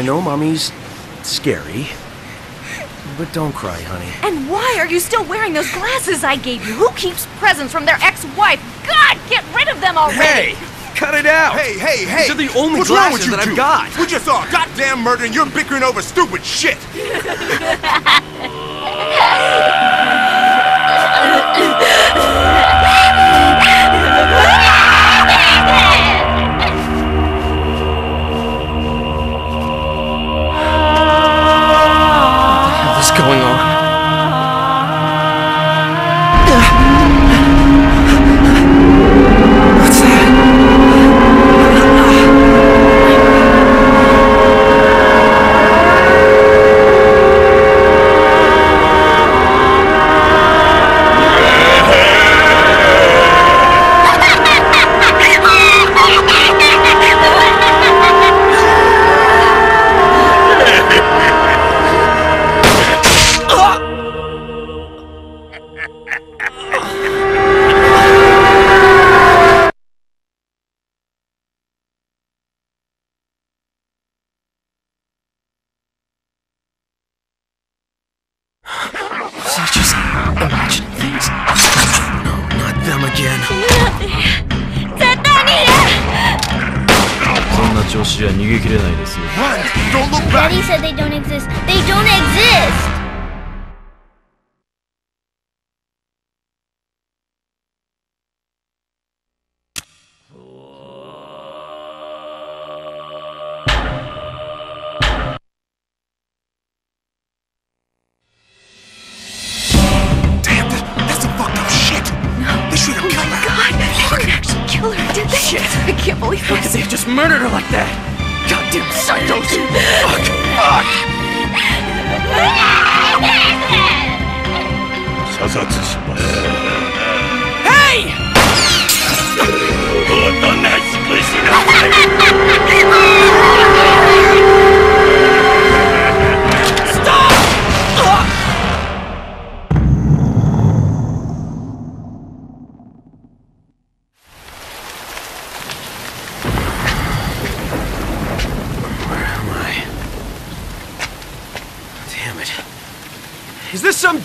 I know mommy's scary, but don't cry, honey. And why are you still wearing those glasses I gave you? Who keeps presents from their ex-wife? God, get rid of them already! Hey! Cut it out! Hey, hey, hey! These are the only What's wrong with glasses you that two? I've got! We just saw a goddamn murder and you're bickering over stupid shit! 査察します Hey!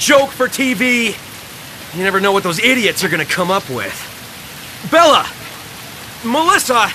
Joke for TV? You never know what those idiots are gonna come up with. Bella! Melissa!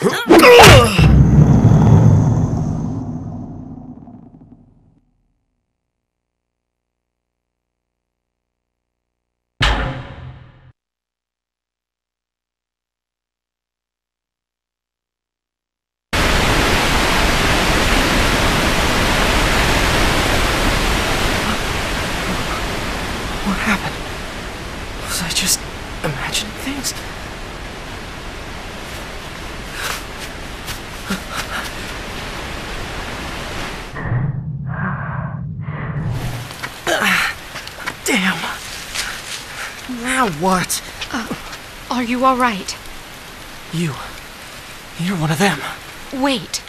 Ah! What? Uh, are you alright? You. You're one of them. Wait.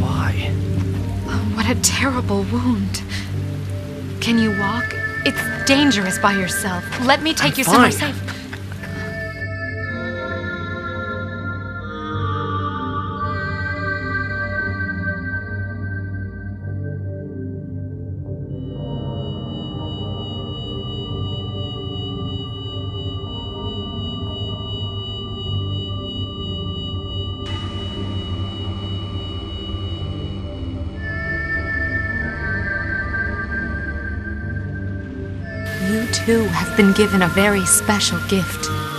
Why? Oh, what a terrible wound. Can you walk? It's dangerous by yourself. Let me take I'm you somewhere safe. Too have been given a very special gift.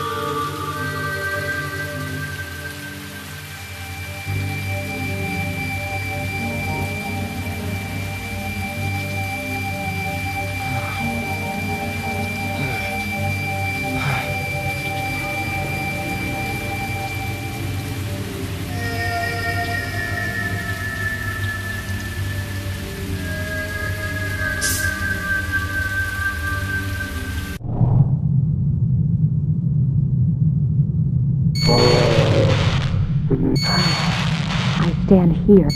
I stand here.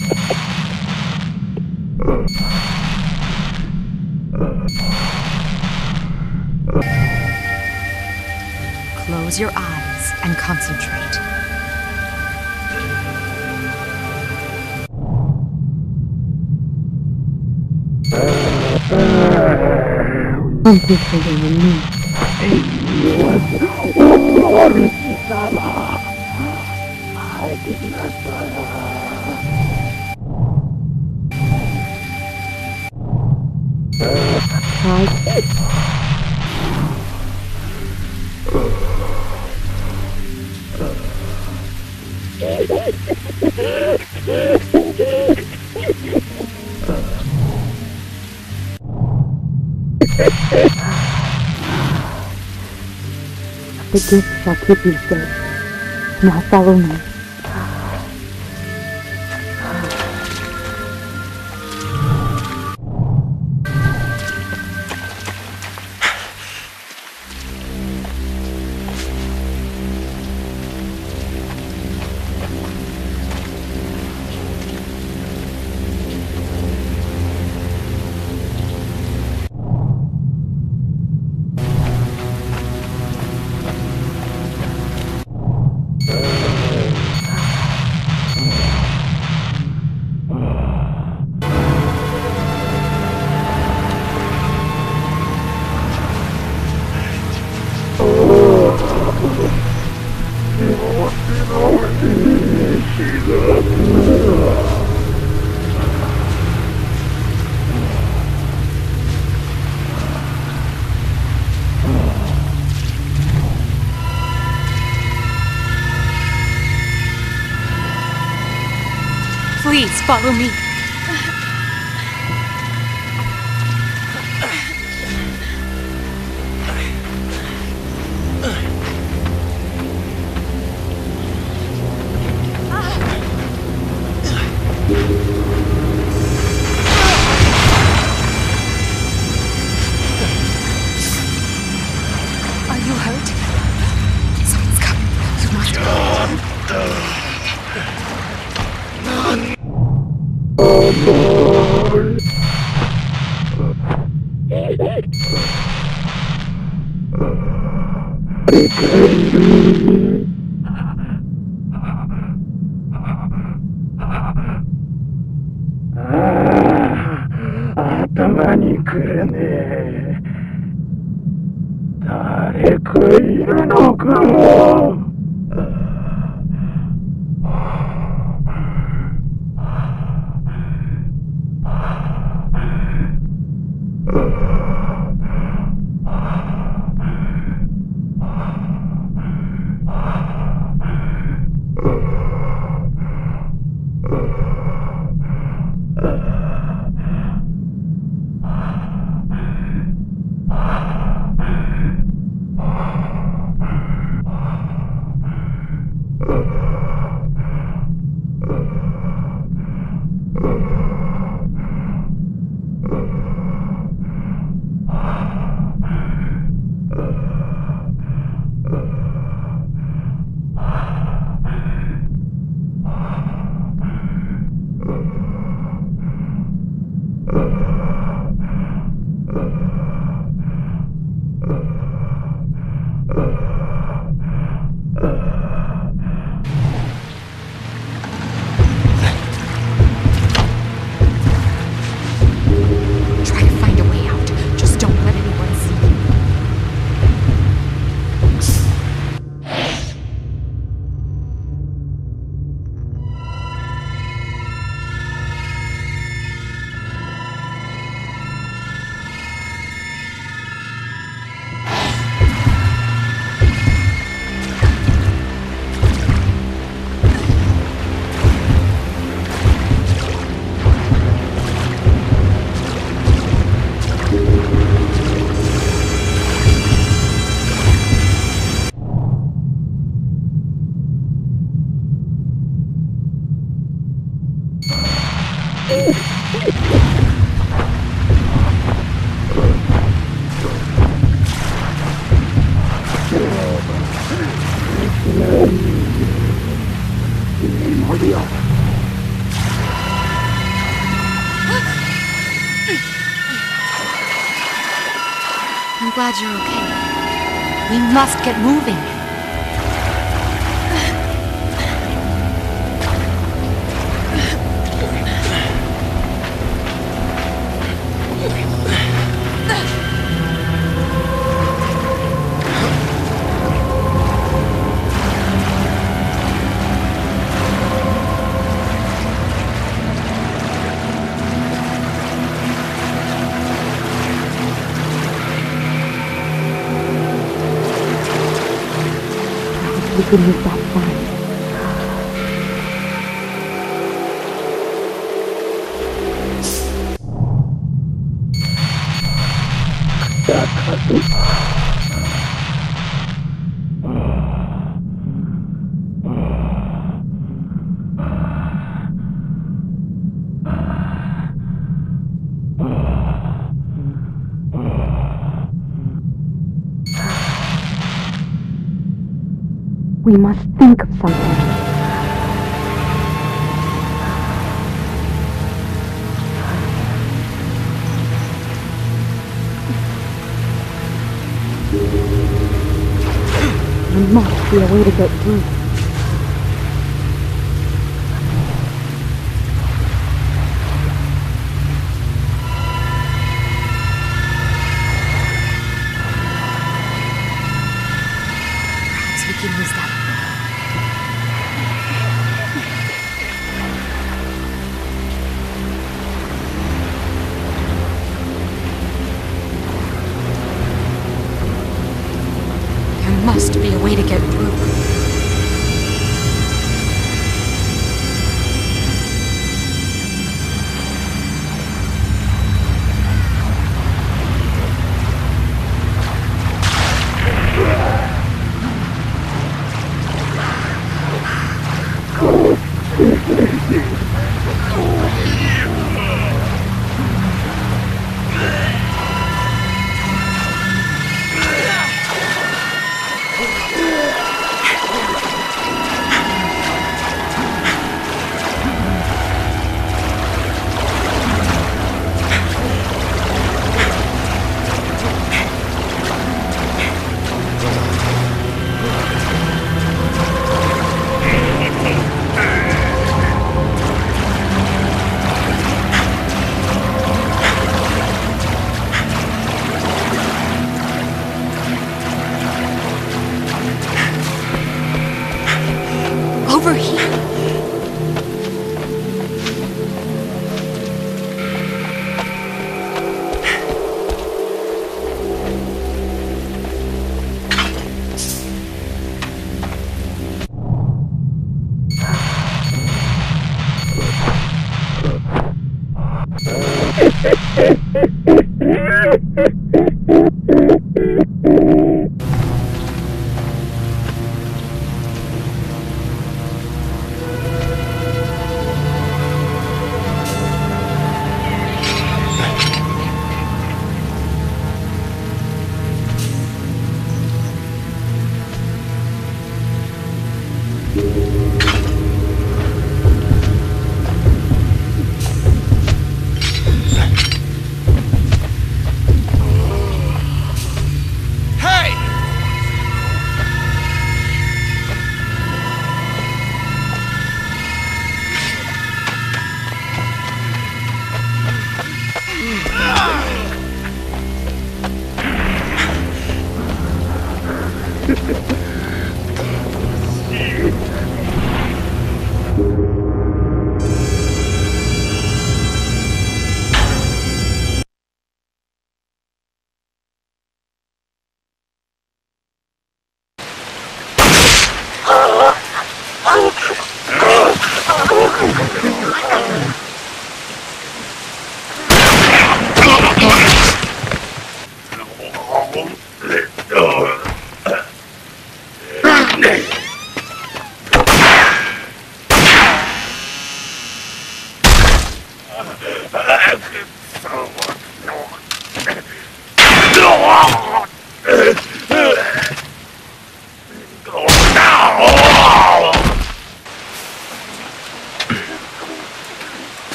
Close your eyes and concentrate. On me. Try The gift shall keep you safe. Now follow me. Follow me. Glad you're okay. We must get moving. We can use that We must think of something. There must be a way to get through.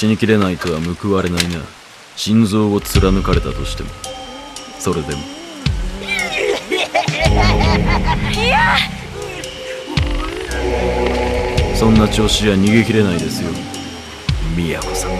死にきれないとは報われないな。心臓を貫かれたとしても。それでも。そんな調子じゃ逃げ切れないですよ。宮子さん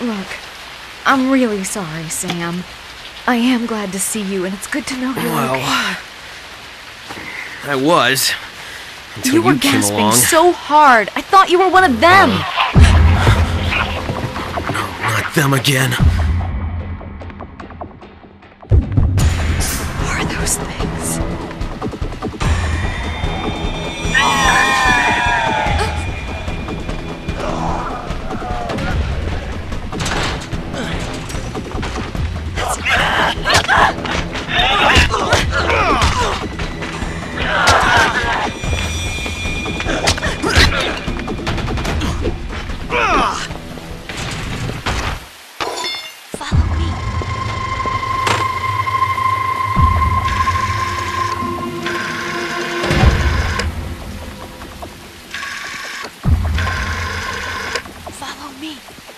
Look, I'm really sorry, Sam. I am glad to see you, and it's good to know you're Well, okay. I was. Until You you, were came gasping along. so hard. I thought you were one of them. No, not them again. Me.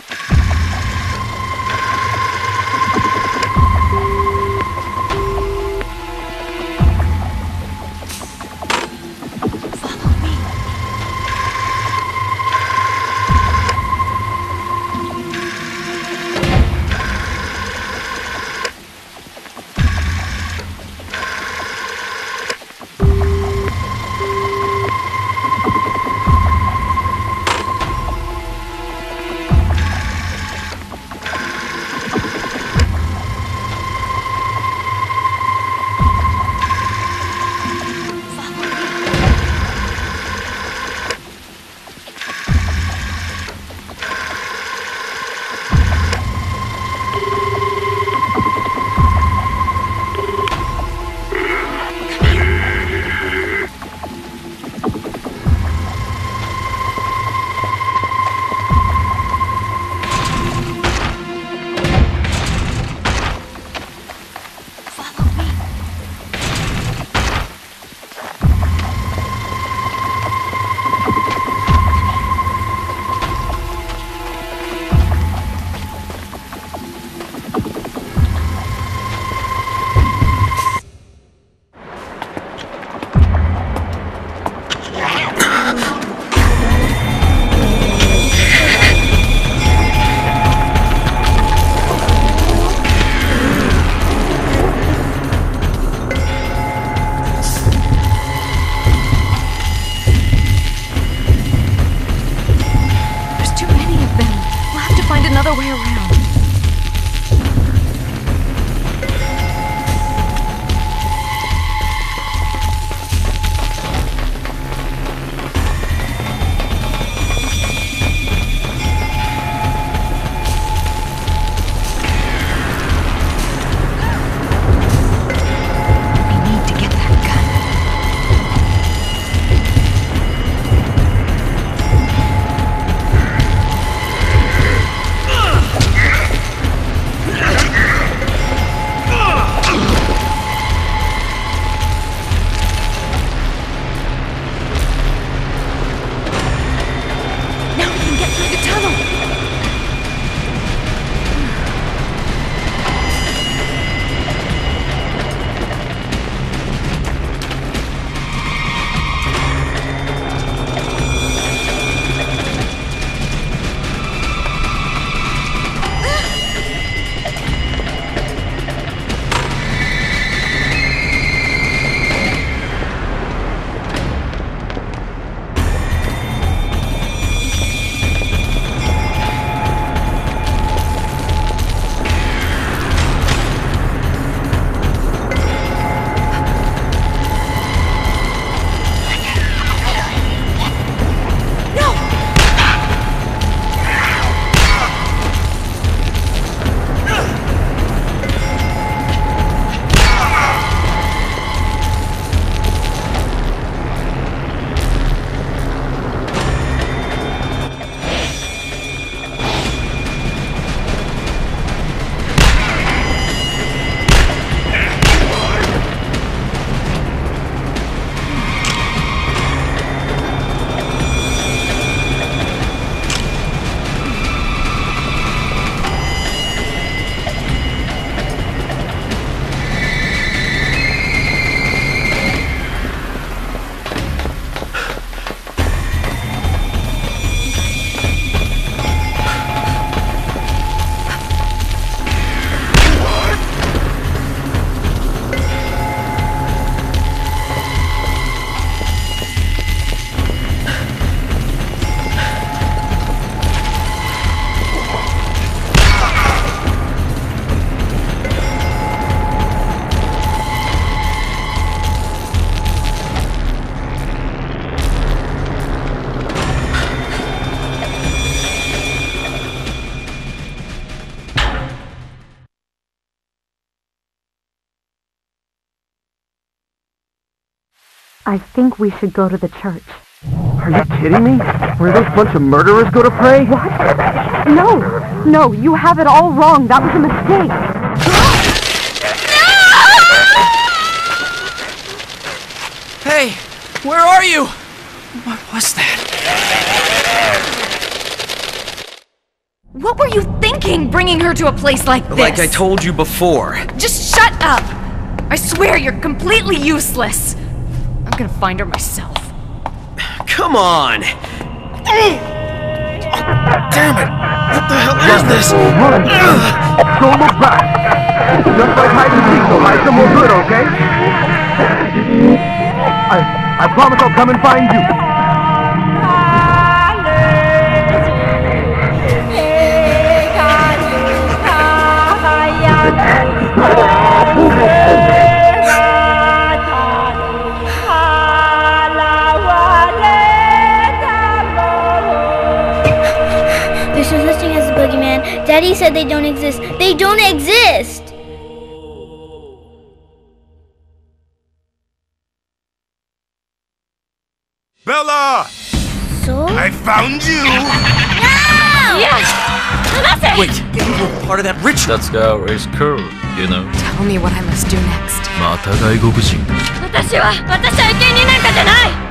I think we should go to the church. Are you kidding me? Where those bunch of murderers go to pray? What? No, no, you have it all wrong. That was a mistake. Hey, where are you? What was that? What were you thinking bringing her to a place like this? Like I told you before. Just shut up! I swear you're completely useless. I'm gonna find her myself. Come on! Oh, Damn it! What the hell is this? Run! Don't look back! Just like hide and seek, so hide somewhere good, okay? I, I promise I'll come and find you. Daddy said they don't exist. They don't exist! Bella! So? I found you! Wait, you were part of that ritual. That's how it's cool, you know? Tell me what I must do next. また外国人私は、私は生贄になんかじゃない